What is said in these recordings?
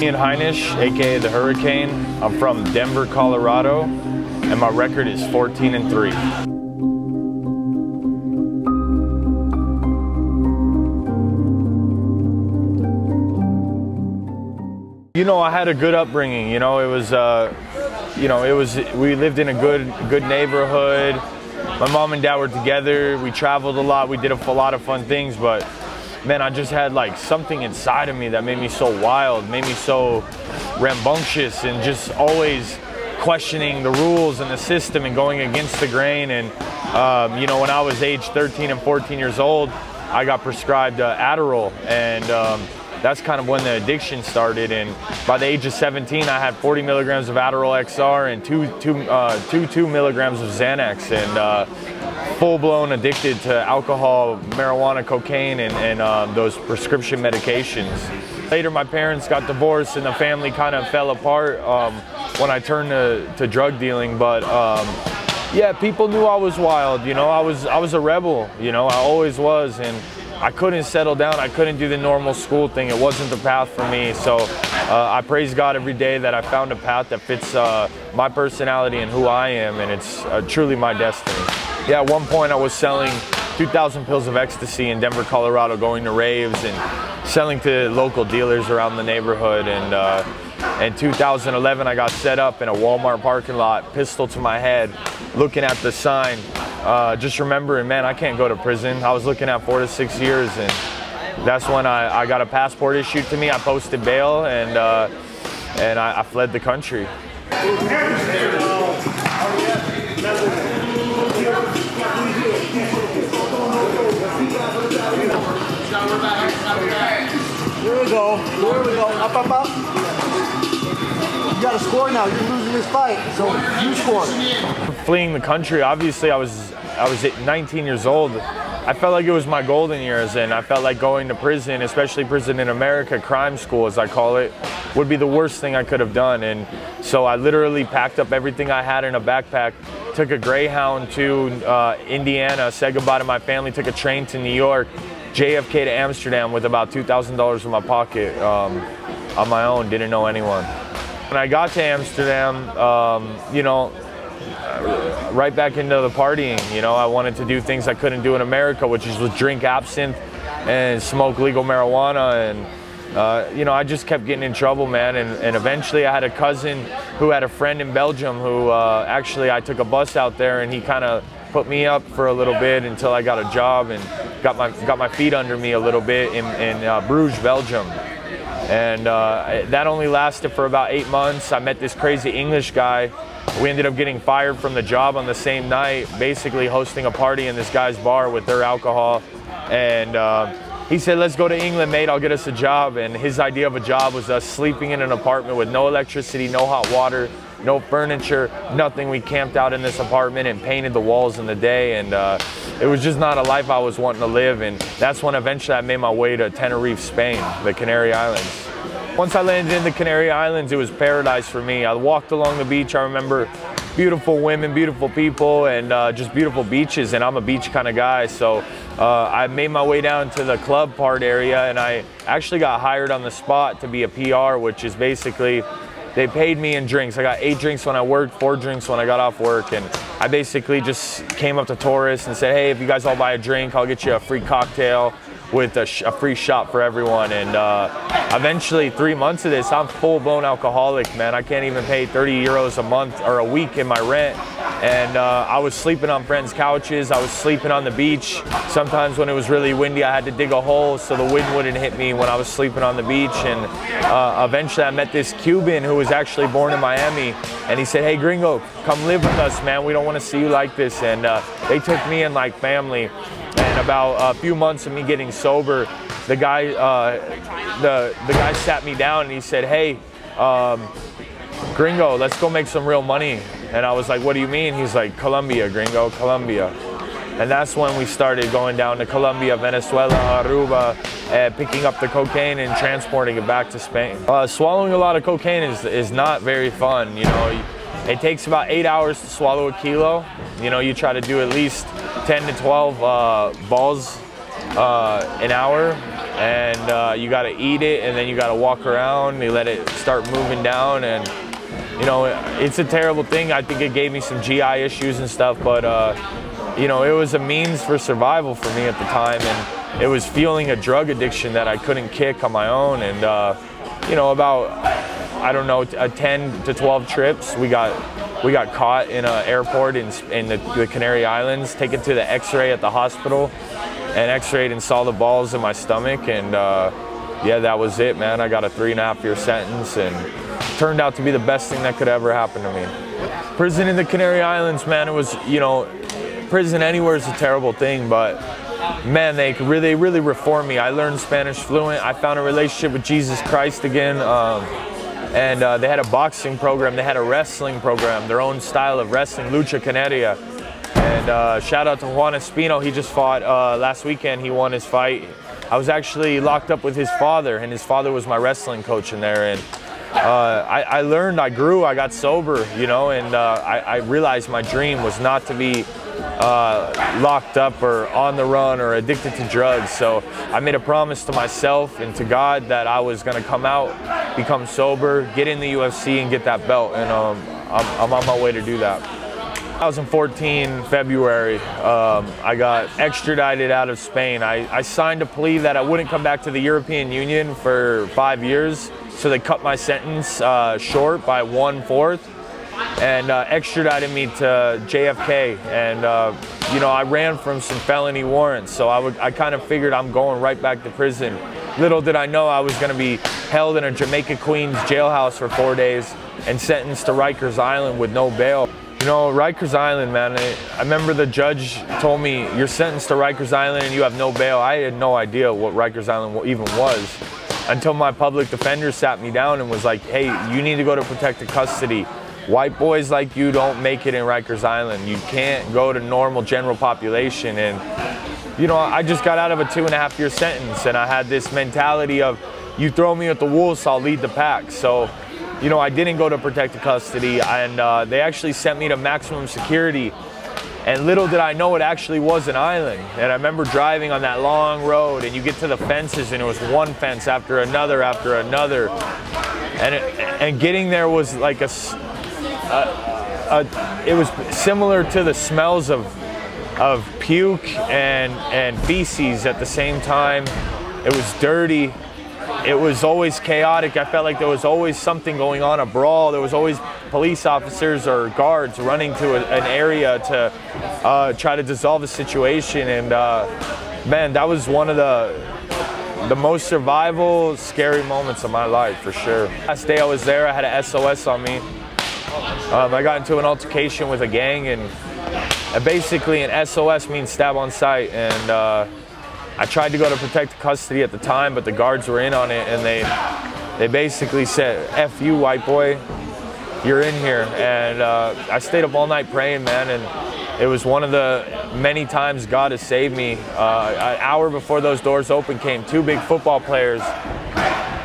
Ian Heinisch, aka the Hurricane. I'm from Denver, Colorado, and my record is 14 and 3. You know, I had a good upbringing. You know, it was, uh, you know, it was. We lived in a good, good neighborhood. My mom and dad were together. We traveled a lot. We did a, a lot of fun things, but man, I just had like something inside of me that made me so wild, made me so rambunctious, and just always questioning the rules and the system and going against the grain. And um, you know, when I was age 13 and 14 years old, I got prescribed uh, Adderall, and um, that's kind of when the addiction started. And by the age of 17, I had 40 milligrams of Adderall XR and two, two, uh, two, two milligrams of Xanax, and uh, full-blown addicted to alcohol, marijuana, cocaine, and, and uh, those prescription medications. Later, my parents got divorced, and the family kind of fell apart um, when I turned to, to drug dealing. But um, yeah, people knew I was wild. You know, I was I was a rebel. You know, I always was, and I couldn't settle down. I couldn't do the normal school thing. It wasn't the path for me. So uh, I praise God every day that I found a path that fits uh, my personality and who I am, and it's uh, truly my destiny. Yeah, at one point I was selling 2,000 pills of ecstasy in Denver, Colorado, going to raves and selling to local dealers around the neighborhood. And uh, in 2011, I got set up in a Walmart parking lot, pistol to my head, looking at the sign, uh, just remembering, man, I can't go to prison. I was looking at four to six years, and that's when I, I got a passport issued to me. I posted bail, and uh, and I, I fled the country. Here we go. Here we go. Up, up, up. You got to score now. You're losing this fight, so you score. Fleeing the country, obviously, I was I was 19 years old. I felt like it was my golden years, and I felt like going to prison, especially prison in America, crime school as I call it, would be the worst thing I could have done. And so I literally packed up everything I had in a backpack, took a Greyhound to uh, Indiana, said goodbye to my family, took a train to New York, JFK to Amsterdam with about $2,000 in my pocket um, on my own, didn't know anyone. When I got to Amsterdam, um, you know, right back into the partying. You know, I wanted to do things I couldn't do in America, which is drink absinthe and smoke legal marijuana. And, uh, you know, I just kept getting in trouble, man. And, and, eventually I had a cousin who had a friend in Belgium who uh, actually I took a bus out there and he kind of put me up for a little bit until I got a job and got my, got my feet under me a little bit in, in uh, Bruges, Belgium. And uh, that only lasted for about eight months. I met this crazy English guy we ended up getting fired from the job on the same night, basically hosting a party in this guy's bar with their alcohol. And uh, he said, let's go to England, mate, I'll get us a job. And his idea of a job was us sleeping in an apartment with no electricity, no hot water, no furniture, nothing. We camped out in this apartment and painted the walls in the day. And uh, it was just not a life I was wanting to live. And that's when eventually I made my way to Tenerife, Spain, the Canary Islands. Once I landed in the Canary Islands, it was paradise for me. I walked along the beach. I remember beautiful women, beautiful people, and uh, just beautiful beaches. And I'm a beach kind of guy, so uh, I made my way down to the club part area, and I actually got hired on the spot to be a PR, which is basically they paid me in drinks. I got eight drinks when I worked, four drinks when I got off work, and I basically just came up to tourists and said, "Hey, if you guys all buy a drink, I'll get you a free cocktail." With a, a, free shot for everyone. And uh, eventually, three months of this, I'm full blown alcoholic, man. I can't even pay 30 euros a month or a week in my rent. And uh, I was sleeping on friends' couches. I was sleeping on the beach. Sometimes when it was really windy, I had to dig a hole so the wind wouldn't hit me when I was sleeping on the beach. And uh, eventually, I met this Cuban who was actually born in Miami. And he said, Hey, gringo, come live with us, man. We don't want to see you like this. And uh, they took me in like family. And about a few months of me getting sober, the guy, uh, the the guy sat me down and he said, "Hey, um, Gringo, let's go make some real money." And I was like, "What do you mean?" He's like, "Colombia, Gringo, Colombia." And that's when we started going down to Colombia, Venezuela, Aruba, uh, picking up the cocaine and transporting it back to Spain. Uh, swallowing a lot of cocaine is, is not very fun. You know, it takes about eight hours to swallow a kilo. You know, you try to do at least 10 to 12 uh, balls uh, an hour. And uh, you got to eat it and then you got to walk around you let it start moving down and you know it's a terrible thing. I think it gave me some gi issues and stuff but uh, you know it was a means for survival for me at the time and it was feeling a drug addiction that i couldn't kick on my own and uh, you know about i don't know a 10 to 12 trips we got we got caught in an airport in, in the, the canary islands taken to the x-ray at the hospital and x-rayed and saw the balls in my stomach and uh, yeah that was it man. I got a three and a half year sentence and turned out to be the best thing that could ever happen to me. Prison in the canary islands man it was you know prison anywhere is a terrible thing but man they really really reformed me. I learned spanish fluent. I found a relationship with jesus christ again um, and uh, they had a boxing program they had a wrestling program their own style of wrestling lucha canaria and uh, shout out to Juan Espino. He just fought uh, last weekend. He won his fight. I was actually locked up with his father, and his father was my wrestling coach in there. And uh, I, I, learned, I grew, I got sober, you know, and uh, I, I, realized my dream was not to be uh, locked up or on the run or addicted to drugs. So I made a promise to myself and to God that I was going to come out, become sober, get in the UFC, and get that belt. And um, I'm, I'm on my way to do that. 2014 February, um, I got extradited out of Spain. I, I, signed a plea that I wouldn't come back to the European Union for five years, so they cut my sentence uh, short by one fourth and uh, extradited me to JFK. And uh, you know, I ran from some felony warrants, so I, would, I kind of figured I'm going right back to prison. Little did I know I was going to be held in a Jamaica Queens jailhouse for four days and sentenced to Rikers Island with no bail. You know, Rikers Island, man, I, I, remember the judge told me, you're sentenced to Rikers Island and you have no bail. I had no idea what Rikers Island even was until my public defender sat me down and was like, hey, you need to go to protective custody. White boys like you don't make it in Rikers Island. You can't go to normal general population. And, you know, I just got out of a two and a half year sentence and I had this mentality of, you throw me at the wolves, I'll lead the pack. So you know, I didn't go to protective custody, and uh, they actually sent me to maximum security. And little did I know it actually was an island. And I remember driving on that long road, and you get to the fences, and it was one fence after another after another. And it, and getting there was like a, a, a, it was similar to the smells of of puke and and feces at the same time. It was dirty it was always chaotic. I felt like there was always something going on, a brawl. There was always police officers or guards running to a, an area to uh, try to dissolve the situation. And uh, man, that was one of the the most survival, scary moments of my life for sure. Last day I was there, I had an SOS on me. Um, I got into an altercation with a gang, and basically an SOS means stab on sight, and. Uh, I tried to go to protected custody at the time, but the guards were in on it and they they basically said, F you, white boy, you're in here. And uh, I stayed up all night praying, man, and it was one of the many times God has saved me. Uh, an hour before those doors opened came two big football players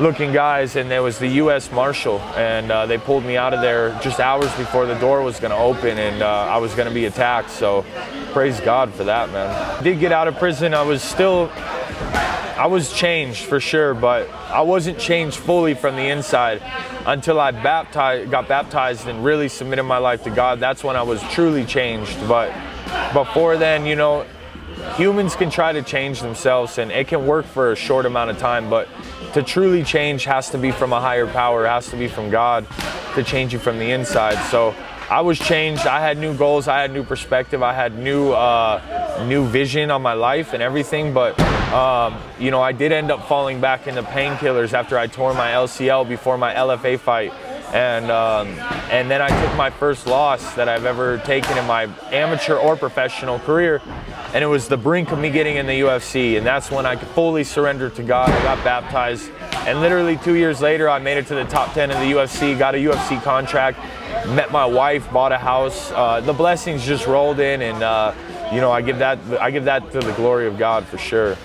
looking guys, and there was the U.S. Marshal, and uh, they pulled me out of there just hours before the door was going to open, and uh, I was going to be attacked. So, praise God for that, man. Did get out of prison. I was still, I was changed for sure, but I wasn't changed fully from the inside until I baptized, got baptized, and really submitted my life to God. That's when I was truly changed. But before then, you know, humans can try to change themselves, and it can work for a short amount of time, but to truly change has to be from a higher power, has to be from God to change you from the inside. So I was changed. I had new goals. I had new perspective. I had new uh, new vision on my life and everything. But um, you know, I did end up falling back into painkillers after I tore my LCL before my LFA fight, and um, and then I took my first loss that I've ever taken in my amateur or professional career and it was the brink of me getting in the UFC, and that's when I fully surrendered to God. I got baptized, and literally two years later, I made it to the top 10 in the UFC, got a UFC contract, met my wife, bought a house. Uh, the blessings just rolled in, and uh, you know, I give that I give that to the glory of God for sure.